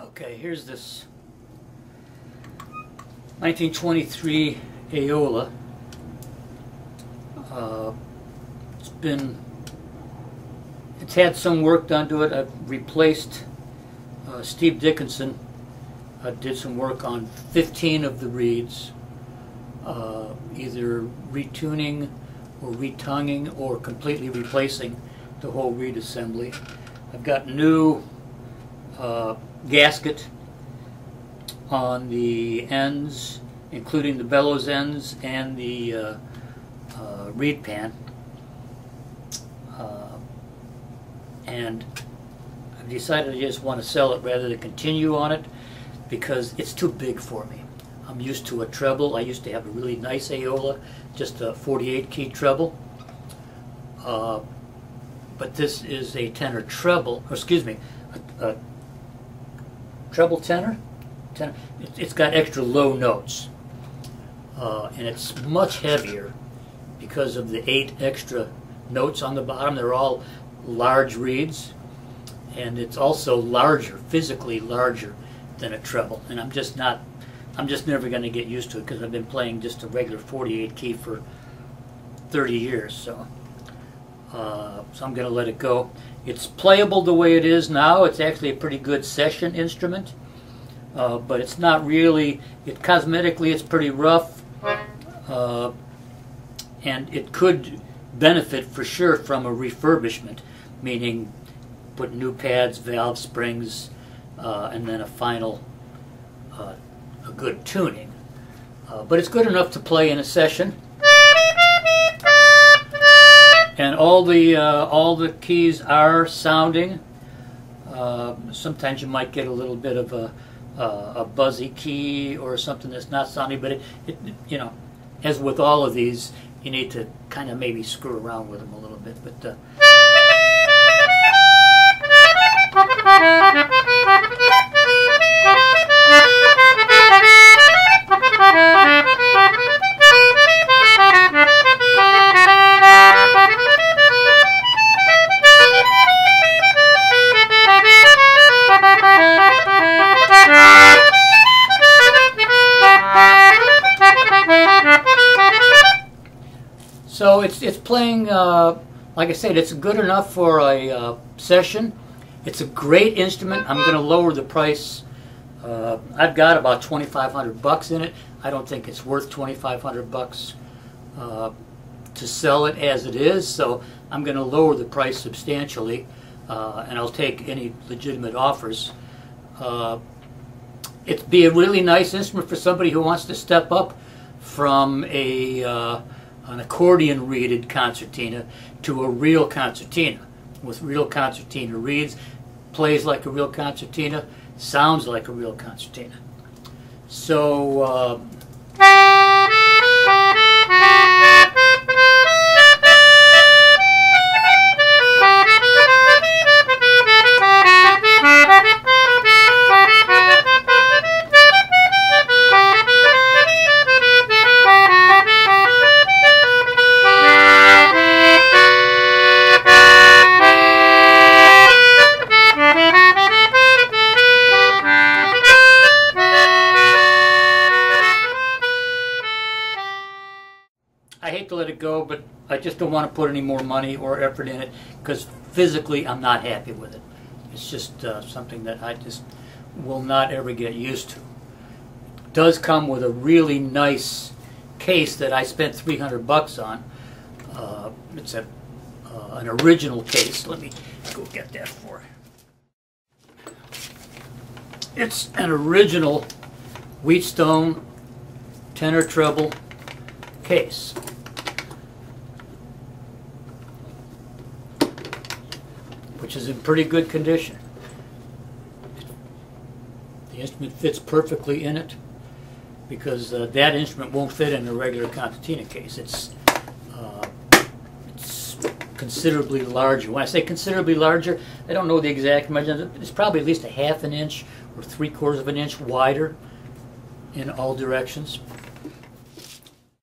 Okay, here's this 1923 Aeola. Uh, it's been, it's had some work done to it. I've replaced uh, Steve Dickinson. I did some work on 15 of the reeds, uh, either retuning or retonguing or completely replacing the whole reed assembly. I've got new uh, gasket on the ends, including the bellows ends and the uh, uh, reed pan. Uh, and I've decided I just want to sell it rather than continue on it because it's too big for me. I'm used to a treble. I used to have a really nice Aeola, just a 48 key treble. Uh, but this is a tenor treble, or excuse me, a, a treble tenor. tenor. It, has got extra low notes, uh, and it's much heavier because of the eight extra notes on the bottom. They're all large reeds, and it's also larger, physically larger than a treble. And I'm just not, I'm just never going to get used to it because I've been playing just a regular 48 key for 30 years. So. Uh, so I'm going to let it go. It's playable the way it is now. It's actually a pretty good session instrument, uh, but it's not really. It cosmetically, it's pretty rough, uh, and it could benefit for sure from a refurbishment, meaning put new pads, valve springs, uh, and then a final, uh, a good tuning. But it's good enough to play in a session and all the uh, all the keys are sounding. Uh, sometimes you might get a little bit of a uh, a buzzy key or something that's not sounding, but it, it, you know, as with all of these, you need to kind of maybe screw around with them a little bit. But So it's it's playing. Uh, like I said, it's good enough for a uh, session. It's a great instrument. I'm going to lower the price. Uh, I've got about 2,500 bucks in it. I don't think it's worth 2,500 bucks uh, to sell it as it is. So I'm going to lower the price substantially, uh, and I'll take any legitimate offers. Uh, it'd be a really nice instrument for somebody who wants to step up from a an accordion reeded concertina to a real concertina with real concertina reeds, plays like a real concertina, sounds like a real concertina. So, uh, hate to let it go, but I just don't want to put any more money or effort in it because physically I'm not happy with it. It's just uh, something that I just will not ever get used to. It does come with a really nice case that I spent 300 bucks on. Uh, it's a uh, an original case. Let me go get that for you. It's an original Wheatstone tenor treble case. Which is in pretty good condition. The instrument fits perfectly in it because uh, that instrument won't fit in a regular concertina case. It's, uh, it's considerably larger. When I say considerably larger, I don't know the exact measurement. It's probably at least a half an inch or three quarters of an inch wider in all directions.